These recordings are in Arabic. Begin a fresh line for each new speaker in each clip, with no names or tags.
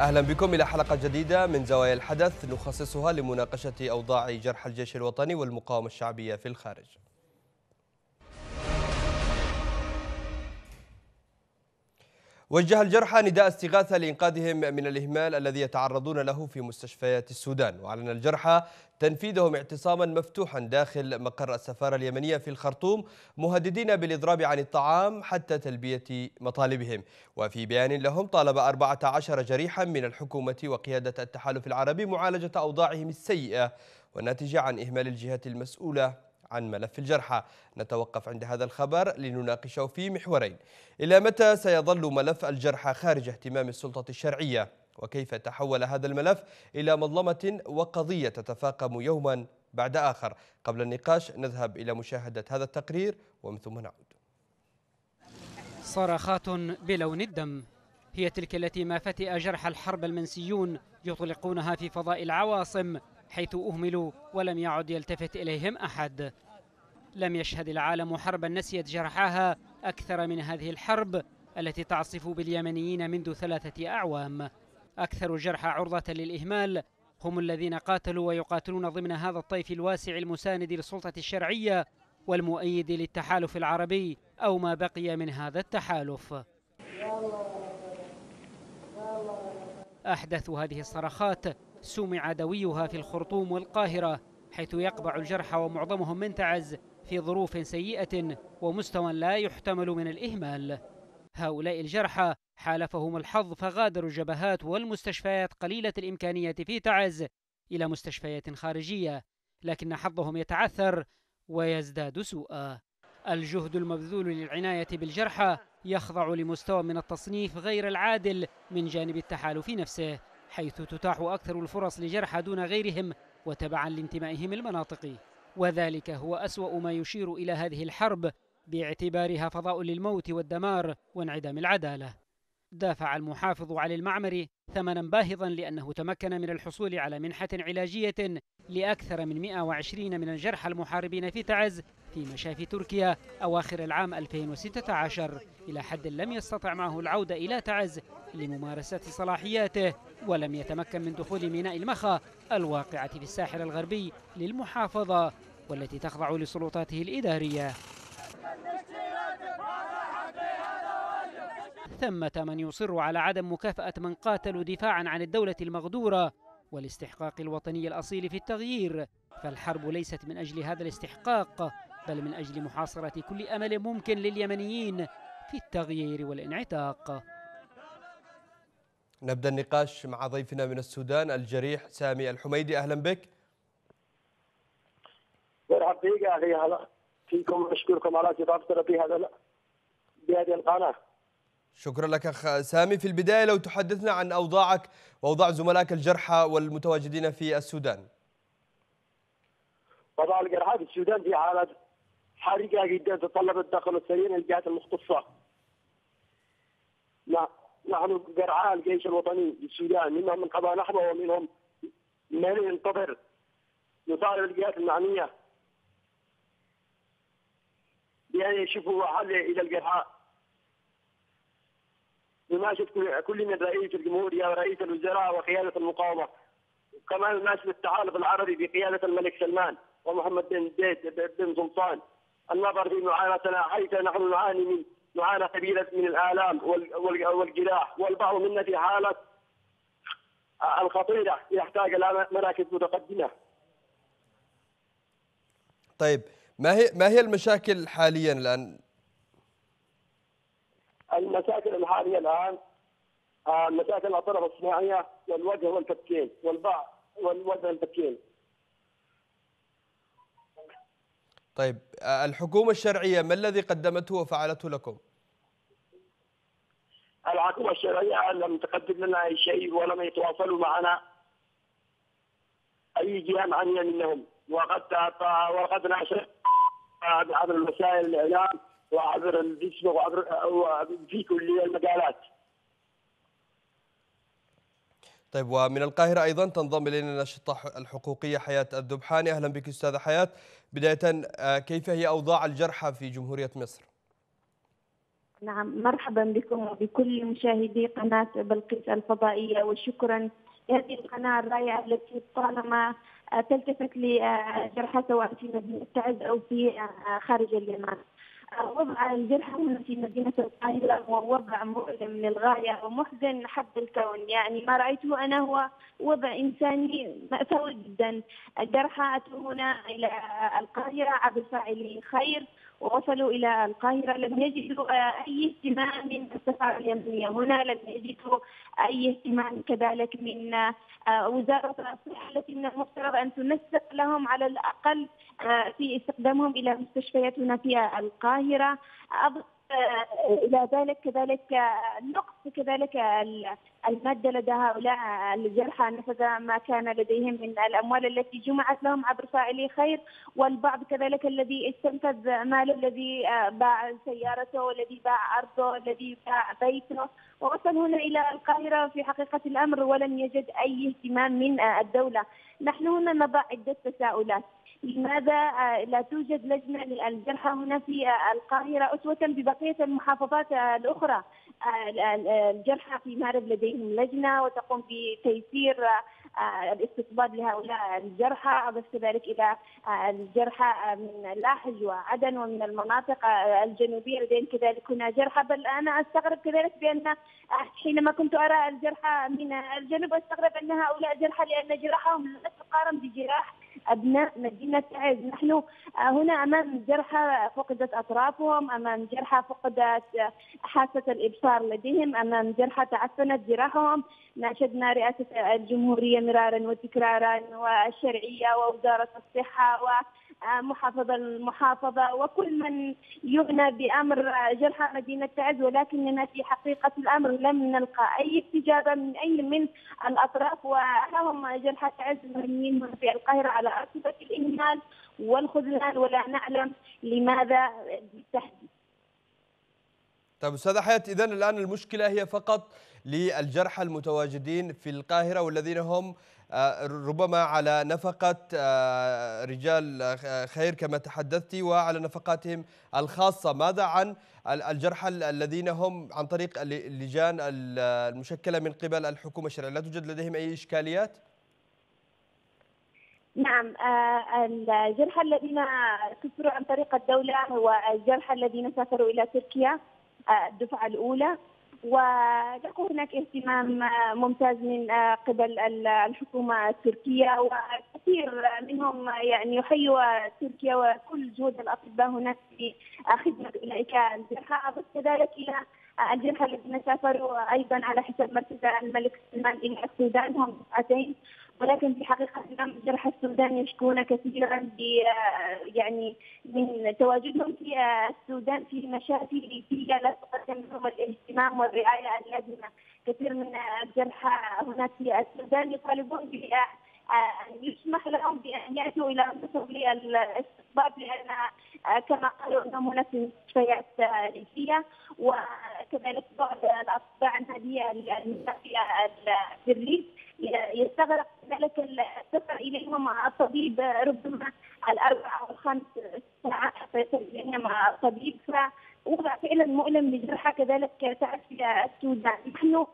أهلا بكم إلى حلقة جديدة من زوايا الحدث نخصصها لمناقشة أوضاع جرح الجيش الوطني والمقاومة الشعبية في الخارج. وجه الجرحى نداء استغاثة لإنقاذهم من الإهمال الذي يتعرضون له في مستشفيات السودان. وأعلن الجرحى تنفيذهم اعتصاما مفتوحا داخل مقر السفارة اليمنية في الخرطوم مهددين بالإضراب عن الطعام حتى تلبية مطالبهم. وفي بيان لهم طالب 14 جريحا من الحكومة وقيادة التحالف العربي معالجة أوضاعهم السيئة والناتجة عن إهمال الجهات المسؤولة عن ملف الجرحى. نتوقف عند هذا الخبر لنناقشه في محورين. إلى متى سيظل ملف الجرحى خارج اهتمام السلطة الشرعية؟ وكيف تحول هذا الملف إلى مظلمة وقضية تتفاقم يوما بعد آخر؟ قبل النقاش نذهب إلى مشاهدة هذا التقرير ومن ثم نعود.
صرخات بلون الدم. هي تلك التي ما فتئ جرح الحرب المنسيون يطلقونها في فضاء العواصم. حيث أهملوا ولم يعد يلتفت إليهم أحد. لم يشهد العالم حربا نسيت جرحاها أكثر من هذه الحرب التي تعصف باليمنيين منذ ثلاثة أعوام. أكثر الجرحى عرضة للإهمال هم الذين قاتلوا ويقاتلون ضمن هذا الطيف الواسع المساند للسلطة الشرعية والمؤيد للتحالف العربي أو ما بقي من هذا التحالف. أحدث هذه الصرخات سمع دويها في الخرطوم والقاهرة حيث يقبع الجرحى ومعظمهم من تعز في ظروف سيئة ومستوى لا يحتمل من الإهمال. هؤلاء الجرحى حالفهم الحظ فغادروا الجبهات والمستشفيات قليلة الإمكانية في تعز إلى مستشفيات خارجية لكن حظهم يتعثر ويزداد سوءا. الجهد المبذول للعناية بالجرحى يخضع لمستوى من التصنيف غير العادل من جانب التحالف نفسه. حيث تتاح أكثر الفرص لجرحى دون غيرهم وتبعا لانتمائهم المناطقي وذلك هو أسوأ ما يشير إلى هذه الحرب باعتبارها فضاء للموت والدمار وانعدام العدالة. دافع المحافظ علي المعمري ثمنا باهظا لأنه تمكن من الحصول على منحة علاجية لأكثر من 120 من الجرحى المحاربين في تعز في مشافي تركيا أواخر العام 2016 إلى حد لم يستطع معه العودة إلى تعز لممارسة صلاحياته ولم يتمكن من دخول ميناء المخا الواقعة في الساحل الغربي للمحافظة والتي تخضع لسلطاته الإدارية. ثمة من يصر على عدم مكافأة من قاتلوا دفاعا عن الدولة المغدورة والاستحقاق الوطني الأصيل في التغيير. فالحرب ليست من أجل هذا الاستحقاق بل من أجل محاصرة كل أمل ممكن لليمنيين في التغيير والانعتاق.
نبدأ النقاش مع ضيفنا من السودان الجريح سامي الحميدي. أهلا بك.
مرحبا بك يا أخي هلا فيكم. أشكركم على استضافتنا في هذا بهذه القناة.
شكرا لك أخ سامي. في البداية لو تحدثنا عن أوضاعك وأوضاع زملائك الجرحى والمتواجدين في السودان.
وضع الجرحى في السودان في حالة حرجة جدا تتطلب الدخل السريع من الجهات المختصة نحن جرعاء الجيش الوطني في السودان منهم من قضاء نحبه ومنهم من ينتظر نطالب الجهات المعنية بأن يشوفوا حل إلى الجرحى. نناشد كل من رئيس الجمهورية ورئيس الوزراء وقيادة المقاومة. كمان نناشد التحالف العربي بقيادة الملك سلمان ومحمد بن زيد بن سلطان. النظر في معاناتنا حيث نحن نعاني من معاناة كبيرة من الآلام والجراح والبعض منا في حالة الخطيرة يحتاج إلى مراكز متقدمة.
طيب ما هي ما هي المشاكل حاليا الآن؟
المشاكل الحالية الآن آه، مشاكل الطرف الصناعية والوجه والفكين والباع والوجه والفكين.
طيب آه، الحكومة الشرعية ما الذي قدمته وفعلته لكم؟
الحكومة الشرعية لم تقدم لنا أي شيء ولم يتواصلوا معنا أي جهة معنيه منهم وقد وقد ناشر عبر وسائل الإعلام وعبر الفيسبوك وعبر في كل المجالات
طيب ومن القاهرة أيضا تنضم إلينا الناشطة الحقوقية حياة الذبحاني أهلا بك أستاذة حياة بداية آه، كيف هي أوضاع الجرحى في جمهورية مصر؟
نعم مرحبا بكم وبكل مشاهدي قناة بلقيس الفضائية وشكرا لهذه القناة الرائعة التي طالما تلتفت لجرحى سواء في مدينة تعز أو في خارج اليمن. وضع الجرحى في مدينة القاهرة هو وضع مؤلم للغاية ومحزن حد الكون. يعني ما رأيته أنا هو وضع إنساني مأساوي جدا. الجرحى أتوا هنا إلى القاهرة عبر فاعلي خير ووصلوا إلى القاهرة. لم يجدوا أي اهتمام من السفارة اليمنية. هنا لم يجدوا أي اهتمام كذلك من وزارة الصحة التي من المفترض أن تنسق لهم على الأقل في استخدامهم إلى مستشفيات هنا في القاهرة. إلى ذلك كذلك نقص كذلك المادة لدى هؤلاء الجرحى نفذ ما كان لديهم من الأموال التي جمعت لهم عبر فاعلي خير والبعض كذلك الذي استنفذ ماله الذي باع سيارته والذي باع أرضه الذي باع بيته. ووصل هنا إلى القاهرة في حقيقة الأمر ولم يجد أي اهتمام من الدولة. نحن هنا نضع عدة تساؤلات. لماذا لا توجد لجنة للجرحى هنا في القاهرة أسوة ببقية المحافظات الأخرى. الجرحى في مارب لديهم لجنة وتقوم بتيسير الاستقبال لهؤلاء الجرحى اضف كذلك إلى الجرحى من لاحج وعدن ومن المناطق الجنوبية لديهم كذلك هنا جرحى. بل أنا أستغرب كذلك بأن حينما كنت أرى الجرحى من الجنوب أستغرب أن هؤلاء جرحى لأن جراحهم لا تقارن بجراح أبناء مدينة تعز، نحن هنا أمام جرحى فقدت أطرافهم، أمام جرحى فقدت حاسة الإبصار لديهم، أمام جرحى تعفنت جراحهم، ناشدنا رئاسة الجمهورية مرارا وتكرارا والشرعية ووزارة الصحة و محافظ المحافظة وكل من يعنى بأمر جرحى مدينة تعز ولكننا في حقيقة الأمر لم نلقى أي استجابة من أي من الأطراف. وهم جرحى تعز مرميين في القاهرة على أرصفة الإهمال والخذلان ولا نعلم لماذا بالتحديد.
طيب أستاذة حياة إذا الآن المشكلة هي فقط للجرحى المتواجدين في القاهرة والذين هم ربما على نفقة رجال خير كما تحدثت وعلى نفقاتهم الخاصة. ماذا عن الجرحى الذين هم عن طريق اللجان المشكلة من قبل الحكومة الشرعية؟ لا توجد لديهم أي إشكاليات؟
نعم الجرحى الذين سافروا عن طريق الدولة هو الجرحى الذين سافروا إلى تركيا الدفعة الأولى. ويكون هناك اهتمام ممتاز من قبل الحكومة التركية وكثير منهم يعني يحيوا تركيا وكل جهود الأطباء هناك في خدمة اولئك الجرحى كذلك إلى الجرحى الذين سافروا أيضا على حسب مركز الملك سلمان إلى السودان. هم دفعتين ولكن في حقيقة جرحى السودان يشكون كثيرا يعني من تواجدهم في السودان في مشاكل ريفية لا تقدم لهم الاهتمام والرعاية اللازمة. كثير من الجرحى هناك في السودان يطالبون ب يسمح لهم بأن يأتوا إلى مصر للاستقبال لأن كما قالوا إنهم هناك في مستشفيات ريفية. وكذلك بعض الأطباء عن هذه في الريف يستغرق ذلك السفر اليهم مع الطبيب ربما الأربع أو الخمس ساعات حتى يصل اليهم مع الطبيب. فوضع فعلا مؤلم لجرحى كذلك تعب في السودان. نحن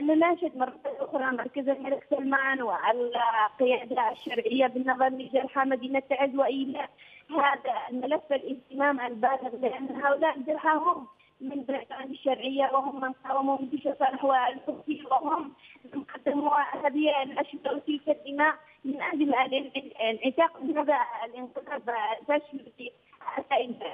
نناشد مرة أخرى مركز الملك سلمان والقيادة الشرعية بالنظر لجرحى مدينة تعز وإلى هذا الملف الاهتمام البالغ لأن هؤلاء الجرحى هم من بريطانيا الشرعية وهم من قاوموا انتشار صالح والحوثي وهم من قدموا هذه الأشياء وتلك الدماء من أجل الانعتاق من هذا الانقلاب الفاشل في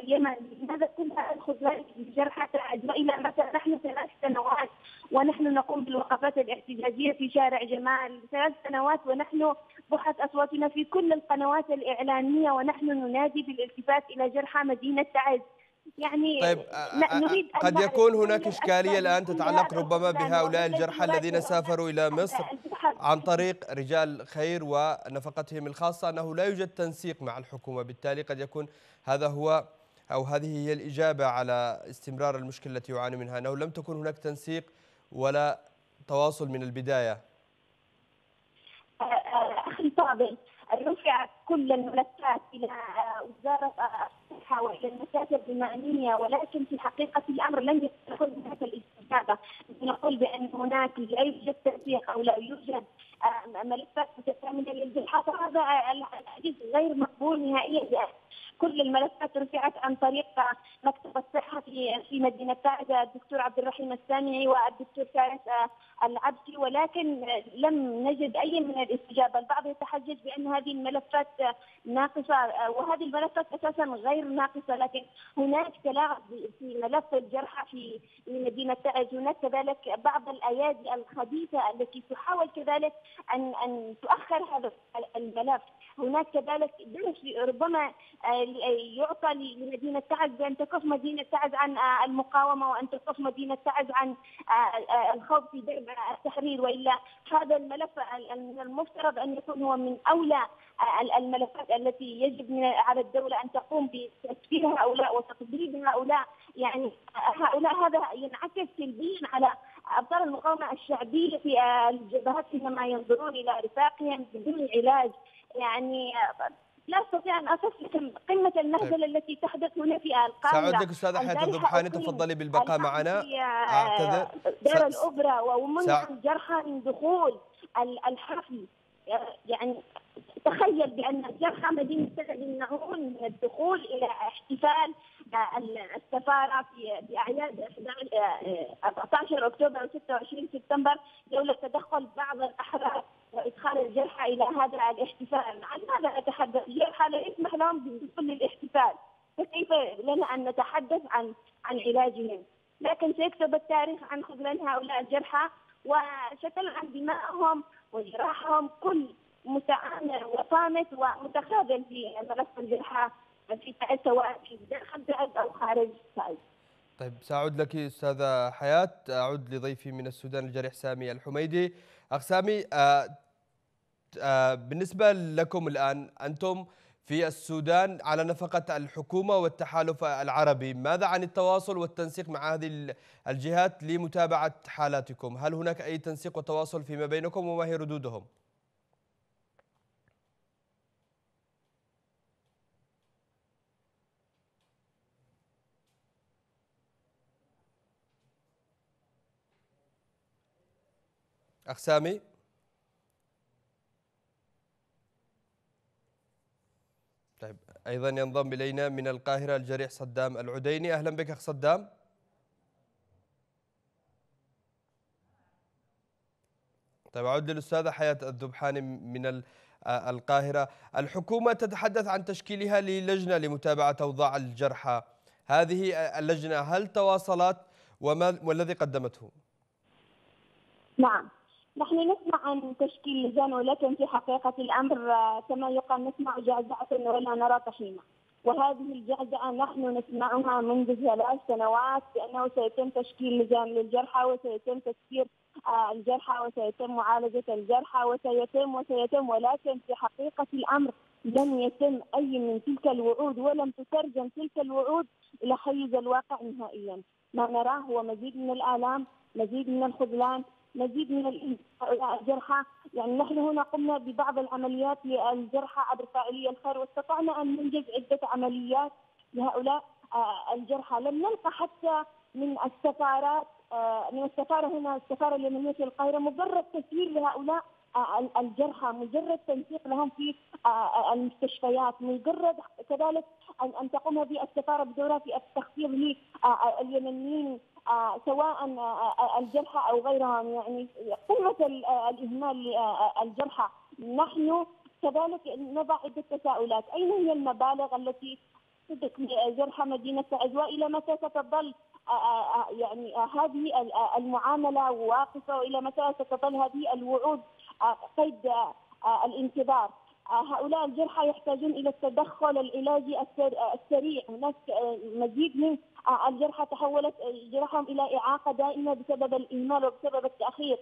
اليمن. لماذا كل هذا الخذلان الجرحى والى متى؟ نحن ثلاث سنوات ونحن نقوم بالوقفات الاحتجاجية في شارع جمال ثلاث سنوات ونحن بحث أصواتنا في كل القنوات الإعلامية ونحن ننادي بالالتفات إلى جرحى مدينة تعز
يعني طيب نريد قد يكون هناك إشكالية الآن تتعلق ربما بهؤلاء الجرحى الذين سافروا إلى مصر عن طريق رجال خير ونفقتهم الخاصة أنه لا يوجد تنسيق مع الحكومة بالتالي قد يكون هذا هو أو هذه هي الإجابة على استمرار المشكلة التي يعاني منها أنه لم تكن هناك تنسيق ولا تواصل من البداية.
أخي فاضل رفعت كل الملفات إلى وزارة الجرحى والى المكاتب ولكن في حقيقة الأمر لم يكن هناك الاستجابة. نقول بأن هناك لا يوجد تنسيق أو لا يوجد ملفات متكامله للجرحى فهذا الحديث غير مقبول نهائيا. كل الملفات رفعت عن طريق مكتب الصحه في في مدينة تعز الدكتور عبد الرحيم السامعي والدكتور فارس العبسي ولكن لم نجد أي من الاستجابة، البعض يتحجج بأن هذه الملفات ناقصة وهذه الملفات أساسا غير ناقصة. لكن هناك تلاعب في ملف الجرحى في مدينة تعز، هناك كذلك بعض الأيادي الخبيثة التي تحاول كذلك ان أن تؤخر هذا الملف، هناك كذلك ربما يعطى لمدينة تعز بأن تكف مدينة تعز عن المقاومة وأن تكف مدينة تعز عن الخوض في درب التحرير. وإلا هذا الملف المفترض أن يكون هو من أولى الملفات التي يجب على الدولة أن تقوم بتسفير هؤلاء وتقديم هؤلاء. يعني هؤلاء هذا ينعكس سلبيا على أبطال المقاومة الشعبية في الجبهات حينما ينظرون إلى رفاقهم بدون علاج. يعني لا أستطيع أن اصف قمة النهزله طيب. التي تحدث هنا في القاهره
ساعدك استاذه حياه الذبحاني تفضلي بالبقاء معنا.
اعتذر دار الأوبرا ومنع الجرحى من دخول الحفل يعني تخيل بأن الجرحى مدينة سعد يمنعون من الدخول إلى احتفال السفارة في باعياد 14 أكتوبر و 26 سبتمبر. لولا تدخل بعض الأحرار. وإدخال الجرحى إلى هذا الاحتفال، عن ماذا نتحدث؟ الجرحى لا يسمح لهم بالدخول للاحتفال، فكيف لنا أن نتحدث عن عن علاجهم؟ لكن سيكتب التاريخ عن خذلان هؤلاء الجرحى وستلعن دماءهم وجراحهم كل متآمر وصامت ومتخاذل في ملف الجرحى في سواء في داخل تعز أو خارج تعز.
طيب سأعود لك أستاذة حياة أعود لضيفي من السودان الجريح سامي الحميدي أخ سامي آه بالنسبة لكم الآن أنتم في السودان على نفقة الحكومة والتحالف العربي ماذا عن التواصل والتنسيق مع هذه الجهات لمتابعة حالاتكم هل هناك أي تنسيق وتواصل فيما بينكم وما هي ردودهم؟ أخ سامي طيب أيضا ينضم إلينا من القاهرة الجريح صدام العديني. أهلا بك أخ صدام. طيب أعود للأستاذة حياة الذبحاني من القاهرة. الحكومة تتحدث عن تشكيلها للجنة لمتابعة أوضاع الجرحى. هذه اللجنة هل تواصلت وما والذي قدمته؟
نعم. نحن نسمع عن تشكيل لجان ولكن في حقيقة الأمر آه، كما يقال نسمع جعجعة ولا نرى طحينة وهذه الجعجعة نحن نسمعها منذ ثلاث سنوات بأنه سيتم تشكيل لجان للجرحى وسيتم تسكير آه، الجرحى وسيتم معالجة الجرحى وسيتم وسيتم ولكن في حقيقة الأمر لم يتم أي من تلك الوعود ولم تترجم تلك الوعود إلى حيز الواقع نهائيا. ما نراه هو مزيد من الآلام مزيد من الخذلان مزيد من الجرحى. يعني نحن هنا قمنا ببعض العمليات للجرحى عبر فاعلية الخير واستطعنا أن ننجز عدة عمليات لهؤلاء آه، الجرحى. لم نلقى حتى من السفارات آه، من السفارة هنا السفارة اليمنية في القاهرة مجرد تسيير لهؤلاء. الجرحى مجرد تنسيق لهم في المستشفيات مجرد كذلك ان تقوم هذه السفاره بدورها في التخفيض لليمنيين آه، سواء آه، آه، الجرحى أو غيرهم. يعني قمه الإهمال للجرحى نحن كذلك نضع عدة تساؤلات. أين هي المبالغ التي تدك لجرحى مدينة تعز والى متى ستظل يعني هذه المعاملة واقفة وإلى متى ستظل هذه الوعود قيد الانتظار؟ هؤلاء الجرحى يحتاجون إلى التدخل العلاجي السريع. هناك مزيد من الجرحى تحولت جرحهم إلى إعاقة دائمة بسبب الاهمال وبسبب التأخير.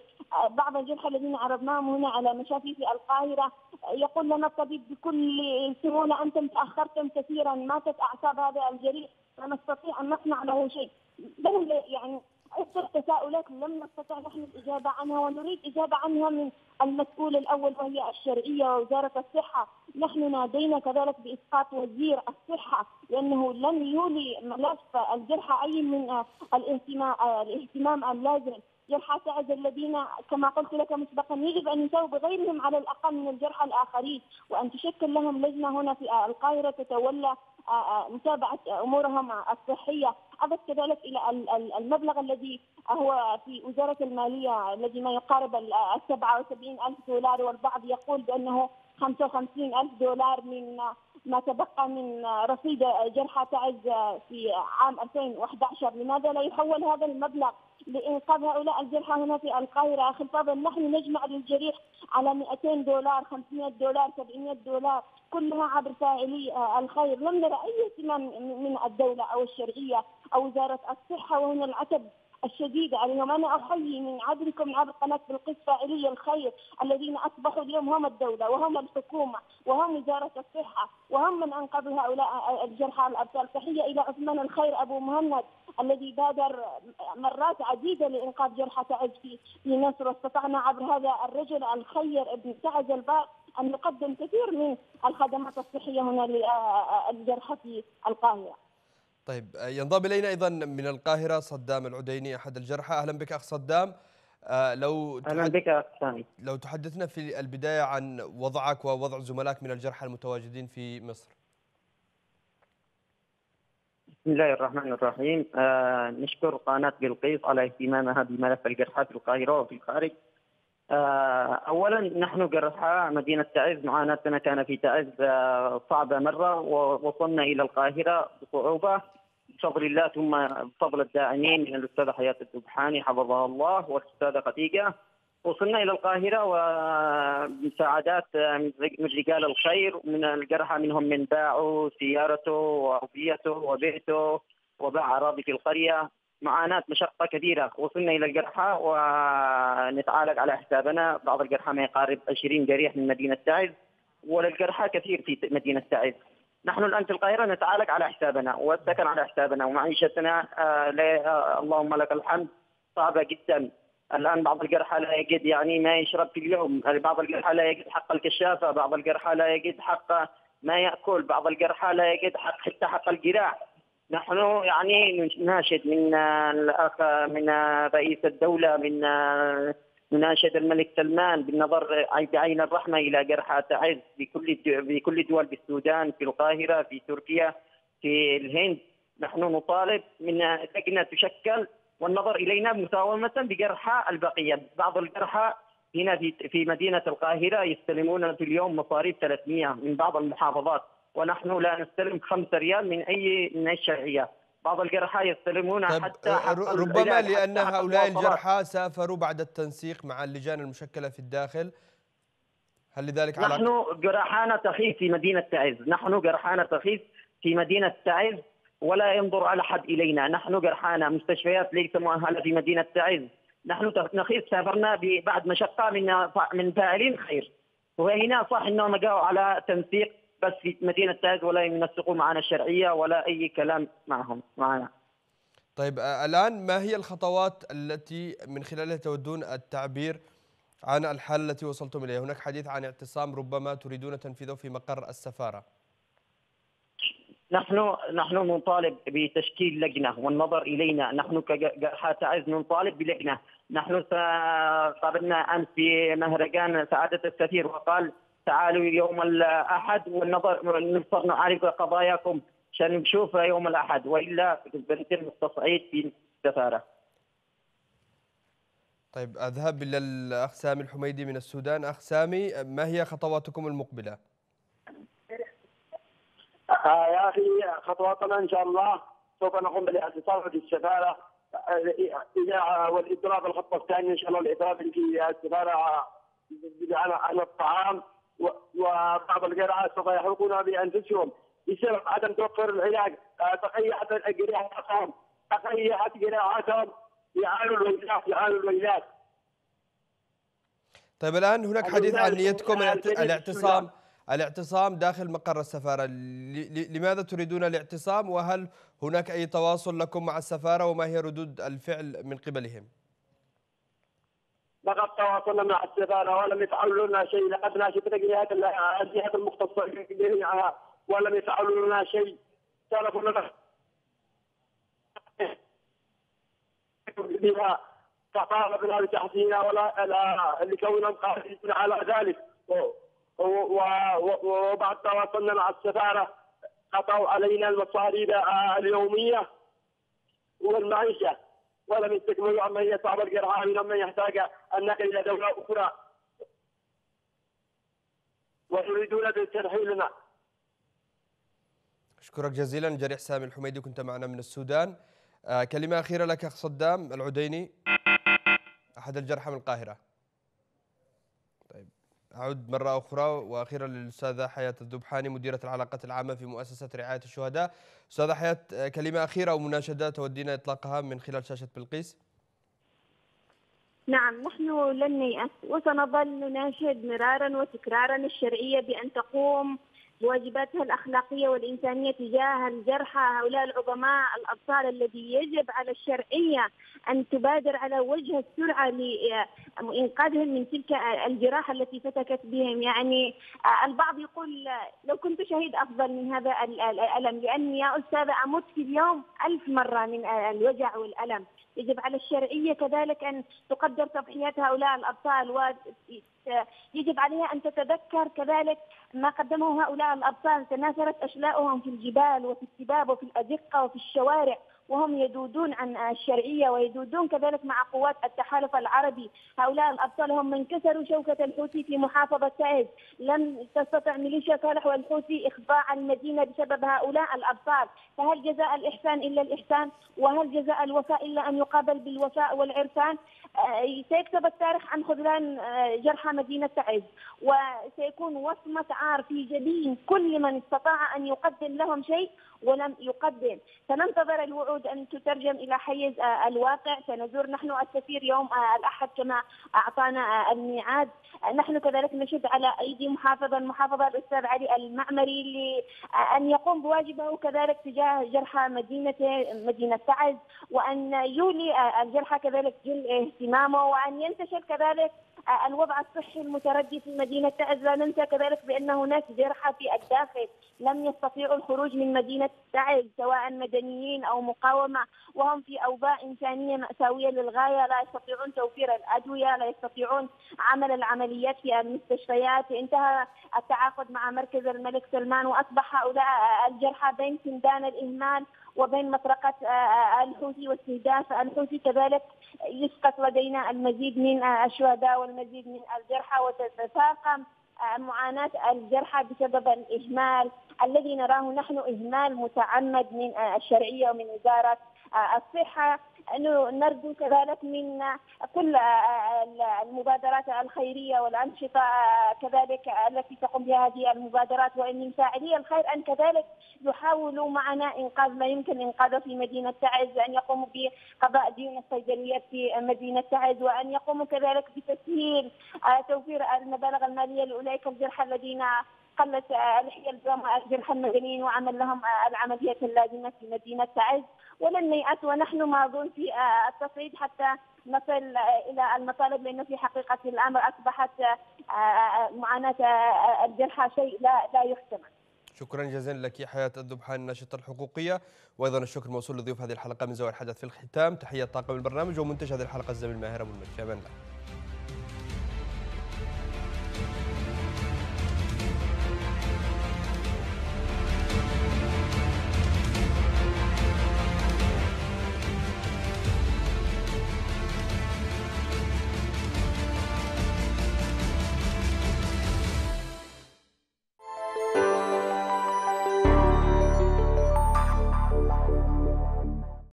بعض الجرحى الذين عرضناهم هنا على مشافي في القاهرة يقول لنا الطبيب بكل سهولة أنتم تأخرتم كثيرا ماتت أعصاب هذا الجريح لا نستطيع أن نصنع له شيء. بل يعني عدة تساؤلات لم نستطع نحن الإجابة عنها ونريد إجابة عنها من المسؤول الأول وهي الشرعية ووزارة الصحة. نحن نادينا كذلك بإسقاط وزير الصحة لأنه لم يولي ملف الجرحى أي من الاهتمام اللازم. جرحى تعز الذين كما قلت لك مسبقا يجب أن يساووا بغيرهم على الأقل من الجرحى الآخرين. وأن تشكل لهم لجنة هنا في القاهرة تتولى متابعة امورهم الصحية، أضف كذلك إلى المبلغ الذي هو في وزارة المالية الذي ما يقارب ال 77 ألف دولار والبعض يقول بأنه 55 ألف دولار من ما تبقى من رصيد جرحى تعز في عام 2011 لماذا لا يحول هذا المبلغ؟ لإنقاذ هؤلاء الجرحى هنا في القاهرة. أخي الفاضل نحن نجمع للجريح على 200 دولار 500 دولار 700 دولار كلها عبر فاعلي الخير. لم نرى أي اهتمام من الدولة أو الشرعية أو وزارة الصحة وهنا العتب الشديدة عليهم أنا أحيي من عبركم عبر قناة بالقس فاعلي الخير الذين أصبحوا اليوم هم الدولة وهم الحكومة وهم وزارة الصحة وهم من أنقذوا هؤلاء الجرحى الأبطال. تحية إلى عثمان الخير أبو مهند الذي بادر مرات عديدة لإنقاذ جرحى تعز في في مصر واستطعنا عبر هذا الرجل الخير ابن تعز الباق أن نقدم كثير من الخدمات الصحية هنا للجرحى في القاهرة.
طيب ينضم إلينا أيضا من القاهرة صدام العديني أحد الجرحى. أهلا بك أخ صدام.
آه، لو أهلا بك أخ ثاني
لو تحدثنا في البداية عن وضعك ووضع زملائك من الجرحى المتواجدين في مصر.
بسم الله الرحمن الرحيم. آه نشكر قناة بلقيس على اهتمامها بملف الجرحى في القاهرة وفي الخارج. آه أولا نحن جرحى مدينة تعز. معاناتنا كان في تعز آه صعبة مرة ووصلنا إلى القاهرة بصعوبة. بفضل الله ثم بفضل الداعمين من الأستاذة حياة الدبحاني حفظها الله. والأستاذة خديجة وصلنا إلى القاهرة ومساعدات من رجال الخير. من الجرحى منهم من باعوا سيارته وعربيته وبيته وباع أراضي في القرية. معاناة مشقة كبيرة وصلنا إلى الجرحى ونتعالج على حسابنا. بعض الجرحى ما يقارب 20 جريح من مدينة تعز وللجرحى كثير في مدينة تعز نحن الآن في القاهرة نتعالج على حسابنا والسكن على حسابنا ومعيشتنا آه آه اللهم لك الحمد. صعبة جدا. الآن بعض الجرحى لا يجد يعني ما يشرب في اليوم. بعض الجرحى لا يجد حق الكشافة بعض الجرحى لا يجد حق ما يأكل بعض الجرحى لا يجد حق حتى حق الجراح. نحن يعني نناشد من الأخ من رئيس الدولة من نناشد الملك سلمان بالنظر بعين الرحمة إلى جرحى تعز بكل بكل دول بالسودان في القاهرة في تركيا في الهند. نحن نطالب من لجنة تشكل والنظر إلينا مساومة بجرحى البقية، بعض الجرحى هنا في في مدينة القاهرة يستلمون في اليوم مصاريف 300 من بعض المحافظات ونحن لا نستلم 5 ريال من أي من أي شرعية، بعض الجرحى يستلمون طيب حتى
ربما لأن هؤلاء الجرحى سافروا بعد التنسيق مع اللجان المشكلة في الداخل. هل لذلك
نحن جرحانا تخيف في مدينة تعز، نحن جرحانا تخيف في مدينة تعز ولا ينظر على حد إلينا، نحن جرحانا مستشفيات ليس مؤهلة في مدينة تعز، نحن نخيف سافرنا بعد مشقة من من فاعلين خير. وهنا صح إنهم جاءوا على تنسيق بس في مدينة تعز ولا ينسقوا معنا الشرعيه ولا أي كلام معهم معنا.
طيب الآن ما هي الخطوات التي من خلالها تودون التعبير عن الحاله التي وصلتم إليها؟ هناك حديث عن اعتصام ربما تريدون تنفيذه في مقر السفارة.
نحن نحن نطالب بتشكيل لجنة والنظر إلينا نحن كجرحى تعز نطالب بلجنة نحن قابلنا أمس في مهرجان سعادة السفير وقال تعالوا يوم الأحد والنظر نصر نعالج قضاياكم. عشان نشوف يوم الأحد. وإلا بنتم التصعيد في السفاره.
طيب أذهب إلى الاخ سامي الحميدي من السودان، اخ سامي ما هي خطواتكم المقبلة؟
آه يا أخي خطواتنا إن شاء الله سوف نقوم بالإعتصام في السفارة. إذا والإضراب الخطوة الثانية إن شاء الله الإضراب في السفارة عن الطعام. وبعض الجرعى سوف يحرقون بأنفسهم بسبب عدم توفر العلاج. تقيحت جراحاتهم تقيحت جراحاتهم يعانوا الويلات يعانوا الويلات
طيب الآن هناك حديث عن نيتكم الاعتصام. الاعتصام داخل مقر السفارة. لماذا تريدون الاعتصام؟ وهل هناك أي تواصل لكم مع السفارة؟ وما هي ردود الفعل من قبلهم؟
تواصلنا مع السفاره ولم يفعلوا لنا شيء. لقد ناشدت الجهات الجهات المختصة جميعها ولم يفعلوا لنا شيء. سلفوا لنا بها فطالبنا بتحسينها ولا لكونهم قادرين على ذلك. وبعد تواصلنا مع السفارة قطعوا علينا المصاريف اليومية والمعيشة. ولم يستكملوا عما يصعب القرعان من يحتاج النقل إلى دولة أخرى. ويريدون ترحيلنا
أشكرك جزيلا. جريح سامي الحميدي كنت معنا من السودان. آه كلمة أخيرة لك أخ صدام العديني. أحد الجرحى من القاهرة. أعود مرة أخرى وأخيرا للأستاذة حياة الذبحاني مديرة العلاقات العامة في مؤسسة رعاية الشهداء. أستاذة حياة كلمة أخيرة أو مناشدة تودينا إطلاقها من خلال شاشة بلقيس.
نعم نحن لن نيأس وسنظل نناشد مرارا وتكرارا الشرعية بأن تقوم بواجباتها الأخلاقية والإنسانية تجاه الجرحى هؤلاء العظماء الأبطال الذي يجب على الشرعية أن تبادر على وجه السرعة لإنقاذهم من تلك الجراحة التي فتكت بهم. يعني البعض يقول لو كنت شهيد أفضل من هذا الألم لأني يا أستاذة أموت في اليوم ألف مرة من الوجع والألم. يجب على الشرعية كذلك أن تقدر تضحيات هؤلاء الأبطال ويجب عليها أن تتذكر كذلك ما قدمه هؤلاء الأبطال تناثرت أشلاؤهم في الجبال وفي السباب وفي الأزقة وفي الشوارع. وهم يدودون عن الشرعية ويدودون كذلك مع قوات التحالف العربي. هؤلاء الأبطال هم من كسروا شوكة الحوثي في محافظة تعز لم تستطع ميليشيا صالح والحوثي إخضاع المدينة بسبب هؤلاء الأبطال. فهل جزاء الإحسان إلا الإحسان؟ وهل جزاء الوفاء إلا أن يقابل بالوفاء والعرفان؟ آه، سيكتب التاريخ عن خذلان آه، جرحى مدينة تعز وسيكون وصمة عار في جبين كل من استطاع أن يقدم لهم شيء. ولم يقدم. فننتظر الوعود أن تترجم إلى حيز آه، الواقع. سنزور نحن السفير يوم الأحد كما أعطانا الميعاد. نحن كذلك نشد على أيدي محافظة المحافظة الأستاذ علي المعمري لأن يقوم بواجبه كذلك تجاه جرحى مدينة مدينة تعز وأن يولي الجرحى كذلك جل اهتمامه وأن ينتشر كذلك الوضع الصحي المتردي في مدينة تعز لا ننسى كذلك بأن هناك جرحى في الداخل. لم يستطيعوا الخروج من مدينة تعز سواء مدنيين أو مقاومة وهم في أوضاع إنسانية مأساوية للغاية لا يستطيعون توفير الأدوية لا يستطيعون عمل العمليات في المستشفيات. انتهى التعاقد مع مركز الملك سلمان وأصبح هؤلاء الجرحى بين سندان الإهمال وبين مطرقة الحوثي واستهداف الحوثي كذلك يسقط لدينا المزيد من الشهداء والمزيد من الجرحى وتتفاقم معاناة الجرحى بسبب الإهمال الذي نراه نحن إهمال متعمد من الشرعية ومن وزارة الصحة. نرجو كذلك من كل المبادرات الخيرية والأنشطة كذلك التي تقوم بها هذه المبادرات وإن من فاعلي الخير أن كذلك يحاولوا معنا إنقاذ ما يمكن إنقاذه في مدينة تعز أن يقوموا بقضاء ديون الصيدليات في مدينة تعز وأن يقوموا كذلك بتسهيل توفير المبالغ المالية لأولئك الجرحى الذين قلت لحية الجرحى المدنيين وعمل لهم العمليات اللازمة في مدينة تعز ولن نيأس ونحن ماضون في آه، التصعيد حتى نصل آه، إلى المطالب لأنه في حقيقة الأمر أصبحت آه، معاناة الجرحى شيء لا لا يحتمل.
شكرا جزيلا لك حياة الذبحان الناشطة الحقوقية. وأيضا الشكر موصول لضيوف هذه الحلقة من زوايا الحدث في الختام. تحية طاقم البرنامج ومنتج هذه الحلقة الزميل ماهر أبو المجد.